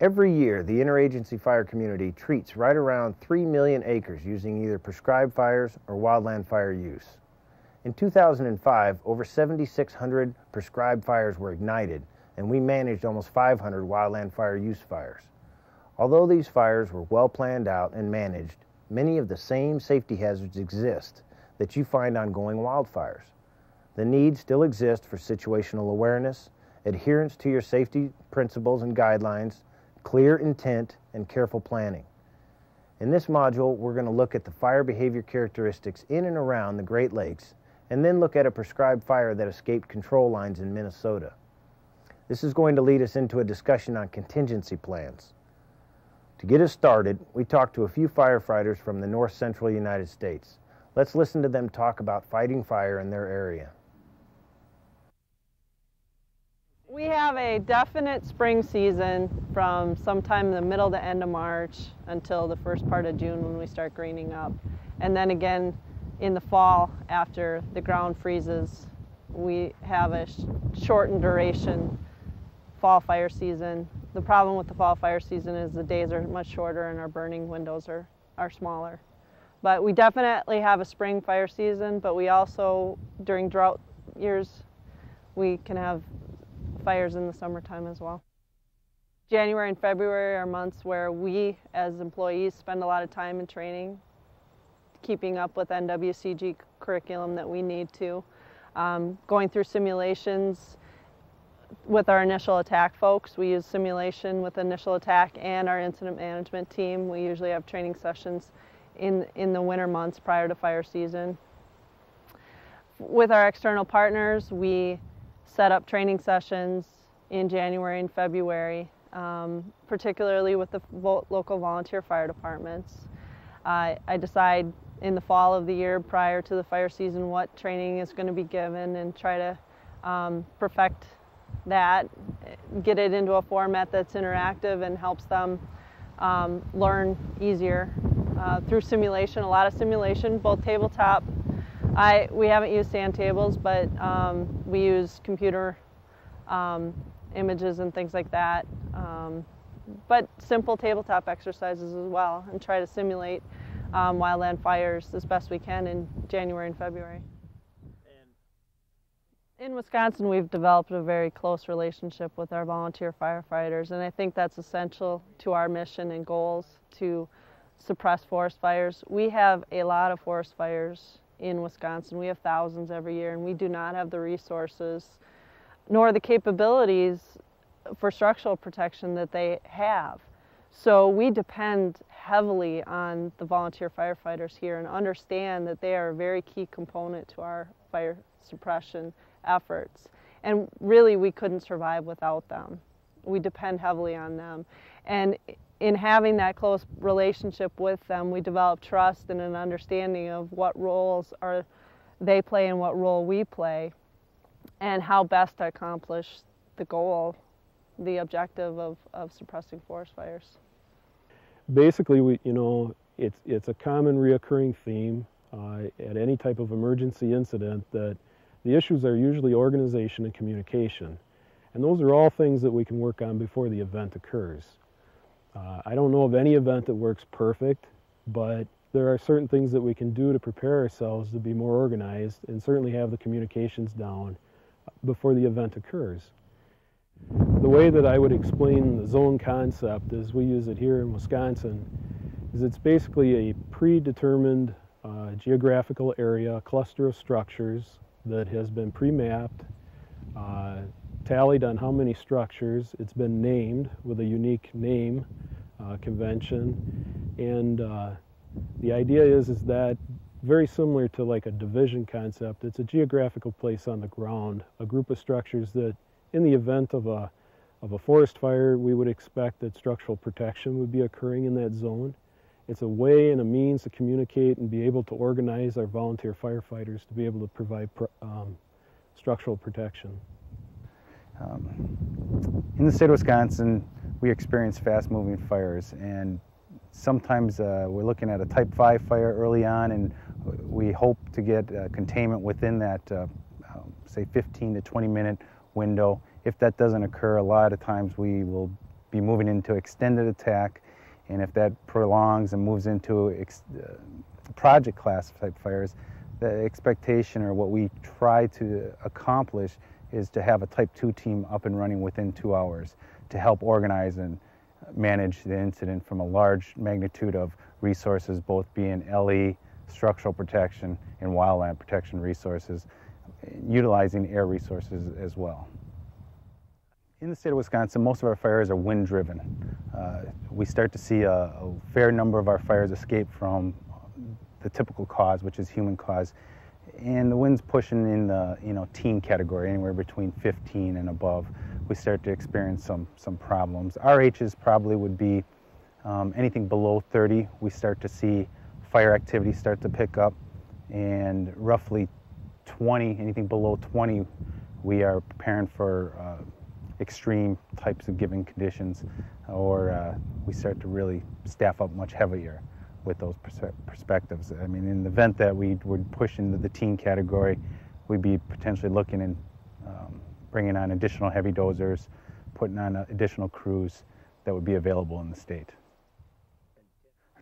Every year, the interagency fire community treats right around 3 million acres using either prescribed fires or wildland fire use. In 2005, over 7,600 prescribed fires were ignited, and we managed almost 500 wildland fire use fires. Although these fires were well planned out and managed, many of the same safety hazards exist that you find ongoing wildfires. The need still exists for situational awareness, adherence to your safety principles and guidelines, clear intent, and careful planning. In this module, we're going to look at the fire behavior characteristics in and around the Great Lakes, and then look at a prescribed fire that escaped control lines in Minnesota. This is going to lead us into a discussion on contingency plans. To get us started, we talked to a few firefighters from the north central United States. Let's listen to them talk about fighting fire in their area. We have a definite spring season from sometime in the middle to end of March until the first part of June when we start greening up. And then again in the fall after the ground freezes, we have a shortened duration fall fire season. The problem with the fall fire season is the days are much shorter and our burning windows are, are smaller. But we definitely have a spring fire season, but we also, during drought years, we can have fires in the summertime as well. January and February are months where we as employees spend a lot of time in training, keeping up with NWCG curriculum that we need to, um, going through simulations with our initial attack folks. We use simulation with initial attack and our incident management team. We usually have training sessions in, in the winter months prior to fire season. With our external partners, we set up training sessions in January and February, um, particularly with the vo local volunteer fire departments. Uh, I decide in the fall of the year prior to the fire season what training is going to be given and try to um, perfect that, get it into a format that's interactive and helps them um, learn easier uh, through simulation, a lot of simulation, both tabletop. I, we haven't used sand tables, but um, we use computer um, images and things like that. Um, but simple tabletop exercises as well and try to simulate um, wildland fires as best we can in January and February. In Wisconsin, we've developed a very close relationship with our volunteer firefighters, and I think that's essential to our mission and goals to suppress forest fires. We have a lot of forest fires in Wisconsin. We have thousands every year, and we do not have the resources nor the capabilities for structural protection that they have. So we depend heavily on the volunteer firefighters here and understand that they are a very key component to our fire suppression efforts. And really, we couldn't survive without them. We depend heavily on them. And in having that close relationship with them, we develop trust and an understanding of what roles are they play and what role we play, and how best to accomplish the goal, the objective of, of suppressing forest fires. Basically, we, you know, it's, it's a common reoccurring theme uh, at any type of emergency incident that the issues are usually organization and communication. And those are all things that we can work on before the event occurs. Uh, I don't know of any event that works perfect, but there are certain things that we can do to prepare ourselves to be more organized and certainly have the communications down before the event occurs. The way that I would explain the zone concept as we use it here in Wisconsin is it's basically a predetermined uh, geographical area, cluster of structures that has been pre-mapped, uh, tallied on how many structures, it's been named with a unique name uh, convention, and uh, the idea is, is that very similar to like a division concept, it's a geographical place on the ground, a group of structures that in the event of a, of a forest fire, we would expect that structural protection would be occurring in that zone. It's a way and a means to communicate and be able to organize our volunteer firefighters to be able to provide um, structural protection. Um, in the state of Wisconsin, we experience fast-moving fires, and sometimes uh, we're looking at a Type 5 fire early on, and we hope to get uh, containment within that, uh, um, say, 15 to 20 minute window. If that doesn't occur, a lot of times we will be moving into extended attack, and if that prolongs and moves into uh, project class type fires, the expectation or what we try to accomplish is to have a type 2 team up and running within two hours to help organize and manage the incident from a large magnitude of resources, both being LE, structural protection, and wildland protection resources, utilizing air resources as well. In the state of Wisconsin, most of our fires are wind driven. Uh, we start to see a, a, fair number of our fires escape from the typical cause, which is human cause. And the wind's pushing in the you know teen category, anywhere between 15 and above. We start to experience some some problems. RHs probably would be um, anything below 30. We start to see fire activity start to pick up, and roughly 20, anything below 20, we are preparing for uh, extreme types of given conditions, or uh, we start to really staff up much heavier with those perspectives. I mean, in the event that we would push into the teen category, we'd be potentially looking um, bringing on additional heavy dozers, putting on additional crews that would be available in the state.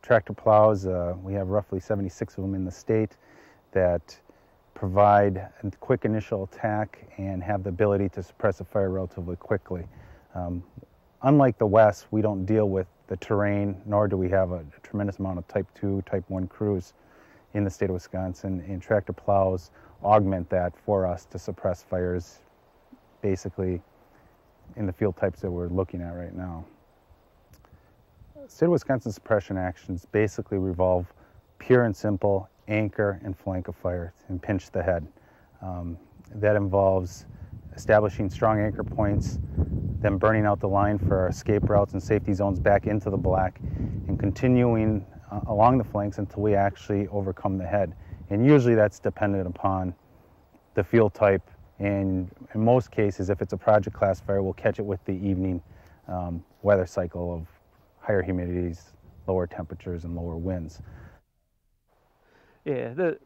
Tractor plows, uh, we have roughly 76 of them in the state that provide a quick initial attack and have the ability to suppress a fire relatively quickly. Um, unlike the West, we don't deal with the terrain, nor do we have a, a, tremendous amount of Type 2, Type 1 crews in the state of Wisconsin, and tractor plows augment that for us to suppress fires basically in the field types that we're looking at right now. State of Wisconsin suppression actions basically revolve pure and simple anchor and flank of fire and pinch the head. Um, that involves establishing strong anchor points, then burning out the line for our escape routes and safety zones back into the black, and continuing uh, along the flanks until we actually overcome the head. And usually that's dependent upon the field type. And in most cases, if it's a project class fire, we'll catch it with the evening um, weather cycle of higher humidities, lower temperatures, and lower winds. Yeah, the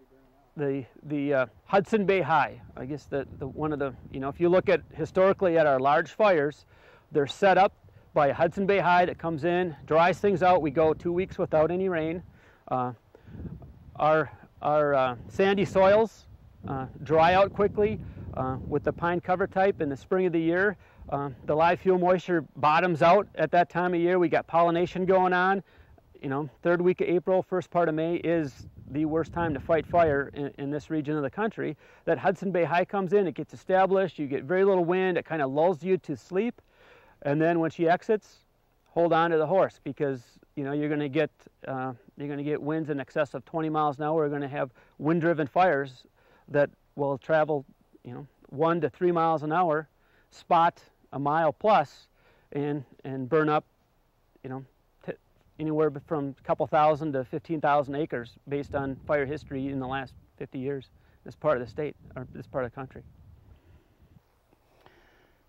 the the uh, Hudson Bay High. I guess the, the one of the you know if you look at historically at our large fires, they're set up by Hudson Bay High that comes in, dries things out. We go two weeks without any rain. Uh, our our uh, sandy soils uh, dry out quickly uh, with the pine cover type in the spring of the year. Uh, the live fuel moisture bottoms out at that time of year. We got pollination going on. You know, third week of April, first part of May is the worst time to fight fire in, in, this region of the country. That Hudson Bay High comes in, it gets established, you get very little wind, it kind of lulls you to sleep, and then when she exits, hold on to the horse because you know you're going to get uh, you're going to get winds in excess of 20 miles an hour. We're going to have wind-driven fires that will travel, you know, one to three miles an hour, spot a mile plus, and and burn up, you know, anywhere from a couple thousand to 15,000 acres based on fire history in the last 50 years, this part of the state, or this part of the country.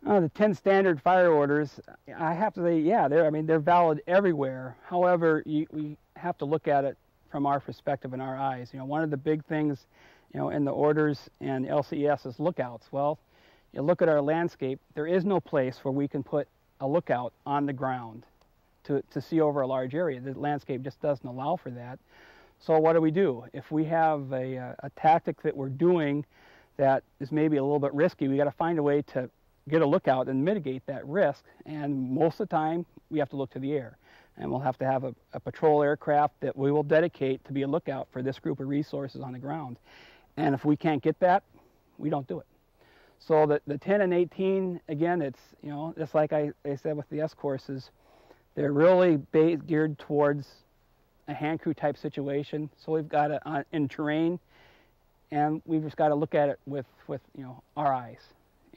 Uh, the 10 standard fire orders, I have to say, yeah, they're, I mean, they're valid everywhere. However, you, we have to look at it from our perspective and our eyes. You know, one of the big things, you know, in the orders and LCS is lookouts. Well, you look at our landscape, there is no place where we can put a lookout on the ground to, to see over a large area. The landscape just doesn't allow for that. So what do we do? If we have a, uh, a tactic that we're doing that is maybe a little bit risky, we got to find a way to get a lookout and mitigate that risk. And most of the time, we have to look to the air. And we'll have to have a, a patrol aircraft that we will dedicate to be a lookout for this group of resources on the ground. And if we can't get that, we don't do it. So the, the 10 and 18, again, it's, you know, just like I, I said with the S courses, they're really geared towards a hand crew type situation. So we've got it on, in terrain, and we've just got to look at it with, with you know our eyes,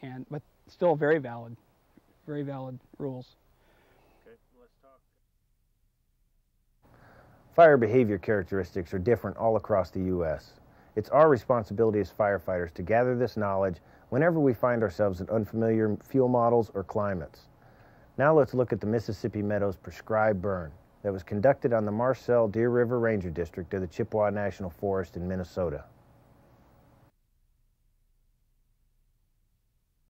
and but still very valid, very valid rules. Okay, let's talk. Fire behavior characteristics are different all across the U.S. It's our responsibility as firefighters to gather this knowledge whenever we find ourselves in unfamiliar fuel models or climates. Now let's look at the Mississippi Meadows prescribed burn that was conducted on the Marcell Deer River Ranger District of the Chippewa National Forest in Minnesota.